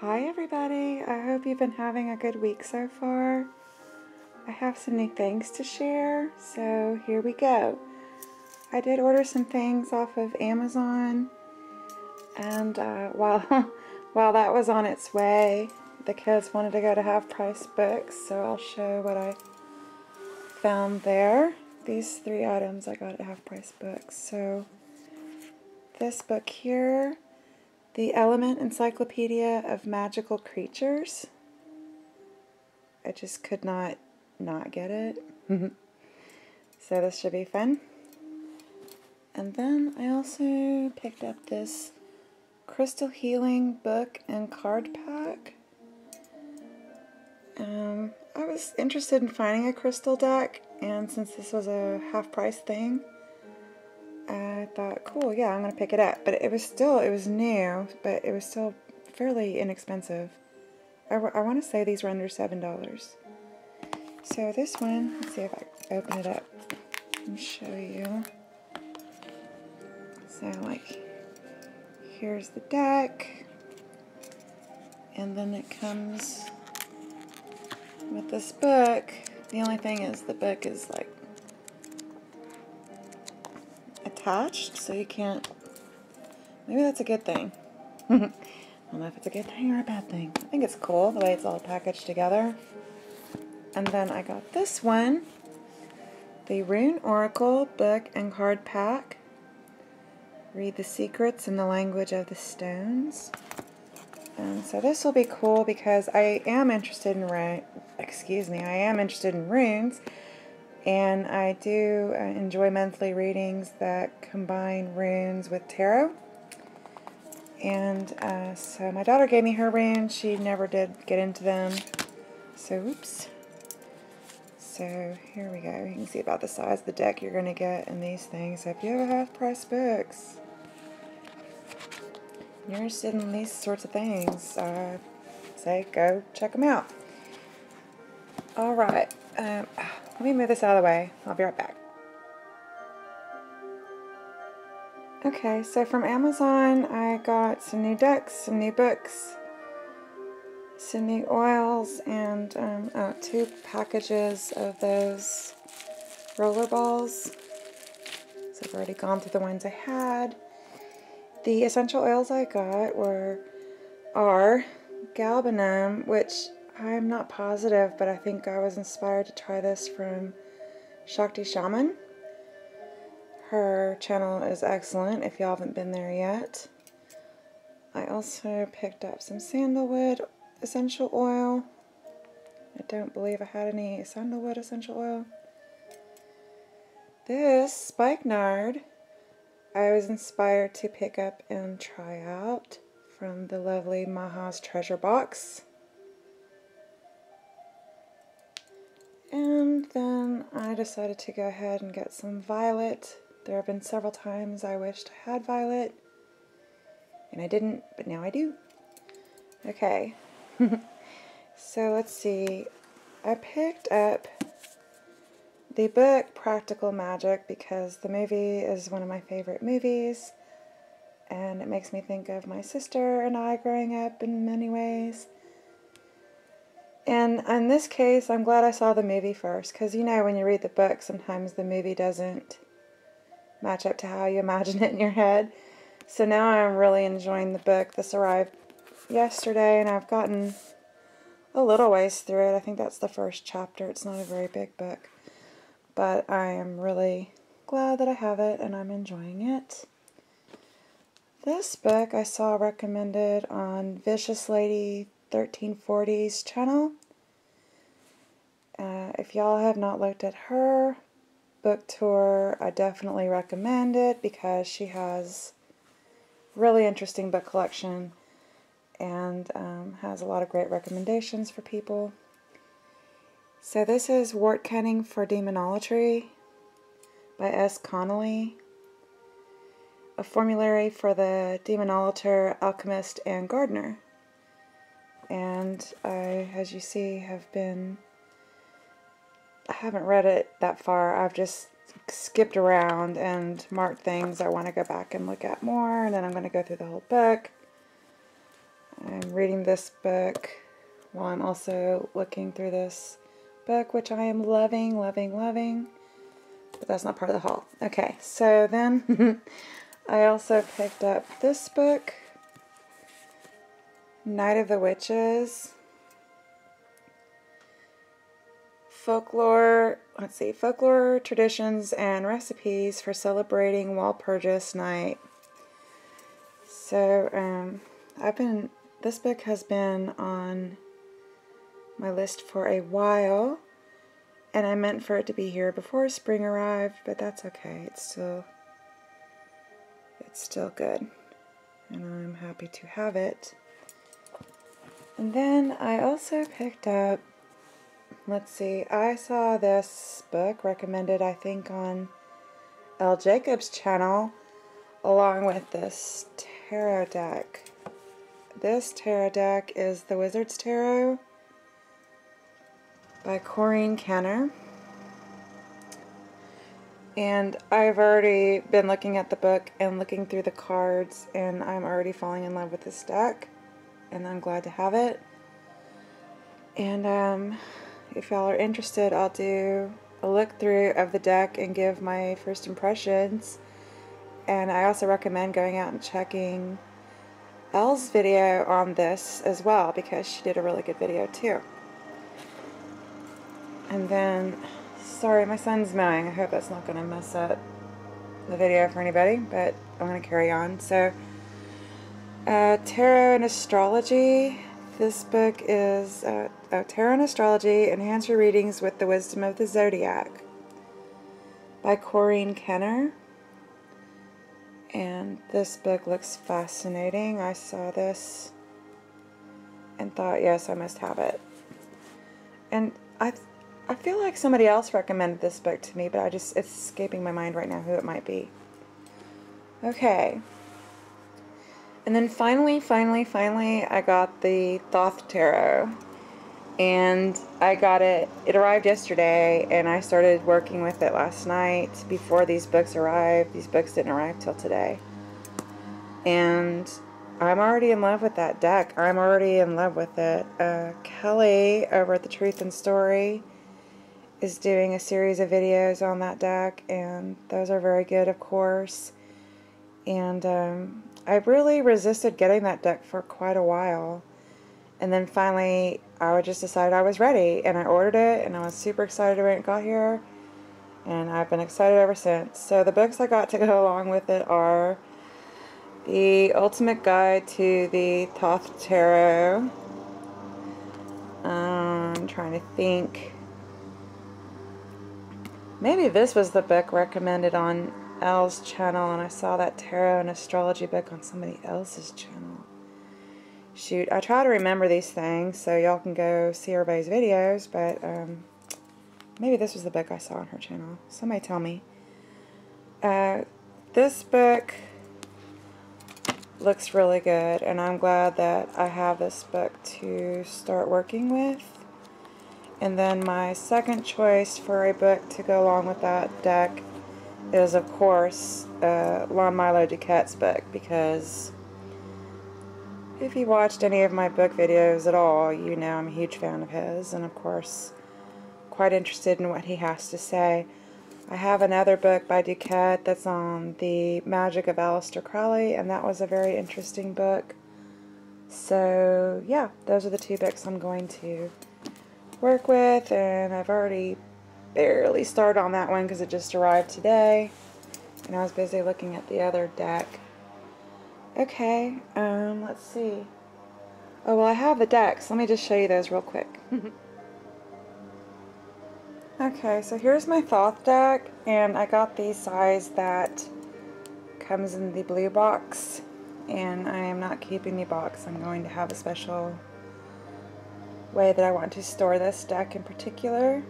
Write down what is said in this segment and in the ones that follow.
Hi everybody, I hope you've been having a good week so far. I have some new things to share, so here we go. I did order some things off of Amazon, and uh, while, while that was on its way, the kids wanted to go to Half Price Books, so I'll show what I found there. These three items I got at Half Price Books. So this book here the Element Encyclopedia of Magical Creatures. I just could not not get it. so this should be fun. And then I also picked up this Crystal Healing book and card pack. Um, I was interested in finding a crystal deck, and since this was a half price thing, I thought, cool, yeah, I'm going to pick it up. But it was still, it was new, but it was still fairly inexpensive. I, I want to say these were under $7. So this one, let's see if I open it up and show you. So like, here's the deck. And then it comes with this book. The only thing is the book is like attached, so you can't... Maybe that's a good thing. I don't know if it's a good thing or a bad thing. I think it's cool, the way it's all packaged together. And then I got this one, the Rune Oracle book and card pack. Read the secrets in the language of the stones. And so this will be cool because I am interested in, excuse me, I am interested in runes and I do uh, enjoy monthly readings that combine runes with tarot. And uh, so my daughter gave me her runes. She never did get into them. So, oops. So here we go. You can see about the size of the deck you're going to get in these things. if you have half-price books, you're interested in these sorts of things, uh, say go check them out. All right. Um, let me move this out of the way. I'll be right back. Okay, so from Amazon I got some new decks, some new books, some new oils, and um, oh, two packages of those roller balls. So I've already gone through the ones I had. The essential oils I got were are galbanum, which I'm not positive, but I think I was inspired to try this from Shakti Shaman. Her channel is excellent if you haven't been there yet. I also picked up some sandalwood essential oil. I don't believe I had any sandalwood essential oil. This spikenard I was inspired to pick up and try out from the lovely Maha's Treasure Box. And then I decided to go ahead and get some violet. There have been several times I wished I had violet, and I didn't, but now I do. Okay, so let's see. I picked up the book Practical Magic because the movie is one of my favorite movies, and it makes me think of my sister and I growing up in many ways. And in this case, I'm glad I saw the movie first, because you know when you read the book, sometimes the movie doesn't match up to how you imagine it in your head. So now I'm really enjoying the book. This arrived yesterday, and I've gotten a little ways through it. I think that's the first chapter. It's not a very big book. But I am really glad that I have it, and I'm enjoying it. This book I saw recommended on Vicious Lady 1340's channel. Uh, if y'all have not looked at her book tour, I definitely recommend it because she has really interesting book collection and um, has a lot of great recommendations for people. So this is Wortcunning for Demonolatry by S. Connolly. A formulary for the demonolater, alchemist, and gardener and I, as you see, have been, I haven't read it that far. I've just skipped around and marked things I want to go back and look at more, and then I'm going to go through the whole book. I'm reading this book while I'm also looking through this book, which I am loving, loving, loving. But that's not part of the haul. Okay, so then I also picked up this book, Night of the Witches. Folklore, let's see, folklore, traditions, and recipes for celebrating Walpurgis Night. So, um, I've been, this book has been on my list for a while, and I meant for it to be here before spring arrived, but that's okay. It's still, it's still good, and I'm happy to have it. And then I also picked up let's see, I saw this book recommended, I think, on L. Jacobs' channel, along with this tarot deck. This tarot deck is The Wizard's Tarot by Corrine Kenner. And I've already been looking at the book and looking through the cards, and I'm already falling in love with this deck, and I'm glad to have it. And, um, if y'all are interested, I'll do a look through of the deck and give my first impressions. And I also recommend going out and checking Elle's video on this as well because she did a really good video too. And then, sorry, my son's mowing. I hope that's not going to mess up the video for anybody, but I'm going to carry on. So, uh, Tarot and Astrology this book is uh, Tarot and Astrology, Enhance Your Readings with the Wisdom of the Zodiac by Corrine Kenner. And this book looks fascinating. I saw this and thought, yes, I must have it. And I, I feel like somebody else recommended this book to me, but I just, it's escaping my mind right now who it might be. Okay. And then finally, finally, finally, I got the Thoth Tarot. And I got it, it arrived yesterday, and I started working with it last night before these books arrived. These books didn't arrive till today. And I'm already in love with that deck. I'm already in love with it. Uh, Kelly over at The Truth and Story is doing a series of videos on that deck, and those are very good, of course. And um, I really resisted getting that deck for quite a while. And then finally, I just decided I was ready, and I ordered it, and I was super excited when it got here, and I've been excited ever since. So the books I got to go along with it are The Ultimate Guide to the Thoth Tarot. Um, I'm trying to think. Maybe this was the book recommended on Elle's channel and I saw that tarot and astrology book on somebody else's channel. Shoot, I try to remember these things so y'all can go see everybody's videos, but um, maybe this was the book I saw on her channel. Somebody tell me. Uh, this book looks really good and I'm glad that I have this book to start working with. And then my second choice for a book to go along with that deck is, of course, uh, Lon Milo DuQuette's book because if you watched any of my book videos at all, you know I'm a huge fan of his and, of course, quite interested in what he has to say. I have another book by DuQuette that's on the magic of Aleister Crowley, and that was a very interesting book. So, yeah, those are the two books I'm going to work with, and I've already barely started on that one because it just arrived today. And I was busy looking at the other deck. Okay, um, let's see. Oh, well, I have the decks. Let me just show you those real quick. okay, so here's my Thoth deck, and I got the size that comes in the blue box, and I am not keeping the box. I'm going to have a special way that I want to store this deck in particular.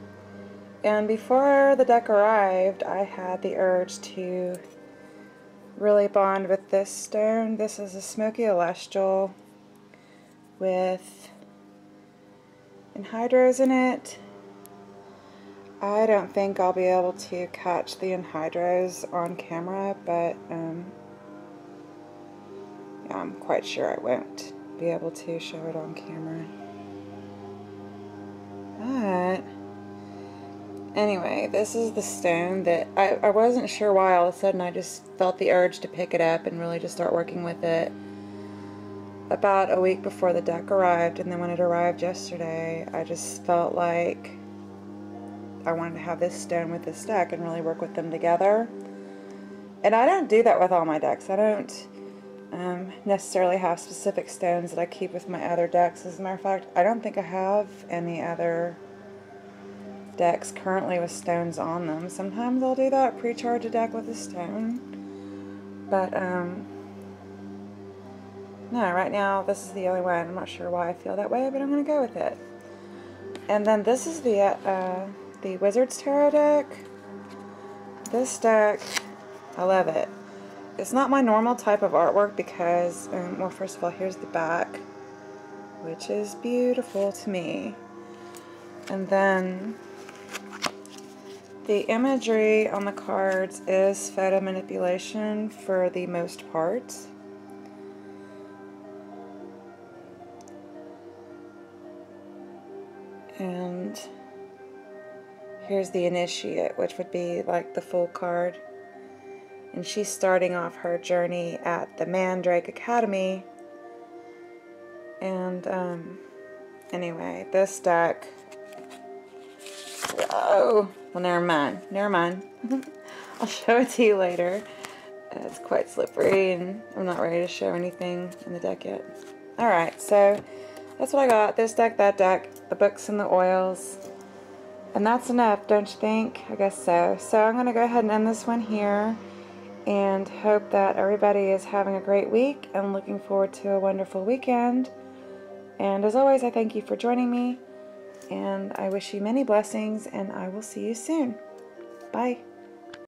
And before the deck arrived, I had the urge to really bond with this stone. This is a Smoky Celestial with anhydrous in it. I don't think I'll be able to catch the anhydrous on camera, but um, yeah, I'm quite sure I won't. be able to show it on camera. But anyway, this is the stone that I, I wasn't sure why all of a sudden I just felt the urge to pick it up and really just start working with it. About a week before the deck arrived and then when it arrived yesterday I just felt like I wanted to have this stone with this deck and really work with them together. And I don't do that with all my decks I don't um, necessarily have specific stones that I keep with my other decks as a matter of fact I don't think I have any other decks currently with stones on them sometimes I'll do that pre-charge a deck with a stone but um, no, right now this is the only one. I'm not sure why I feel that way, but I'm going to go with it. And then this is the uh, the Wizard's Tarot deck. This deck, I love it. It's not my normal type of artwork because, um, well, first of all, here's the back, which is beautiful to me. And then the imagery on the cards is photo manipulation for the most part. And here's the initiate, which would be like the full card. And she's starting off her journey at the Mandrake Academy. And um, anyway, this deck. Oh, well, never mind. Never mind. I'll show it to you later. Uh, it's quite slippery, and I'm not ready to show anything in the deck yet. Alright, so that's what I got. This deck, that deck, the books and the oils. And that's enough, don't you think? I guess so. So I'm going to go ahead and end this one here and hope that everybody is having a great week and looking forward to a wonderful weekend. And as always, I thank you for joining me and I wish you many blessings and I will see you soon. Bye.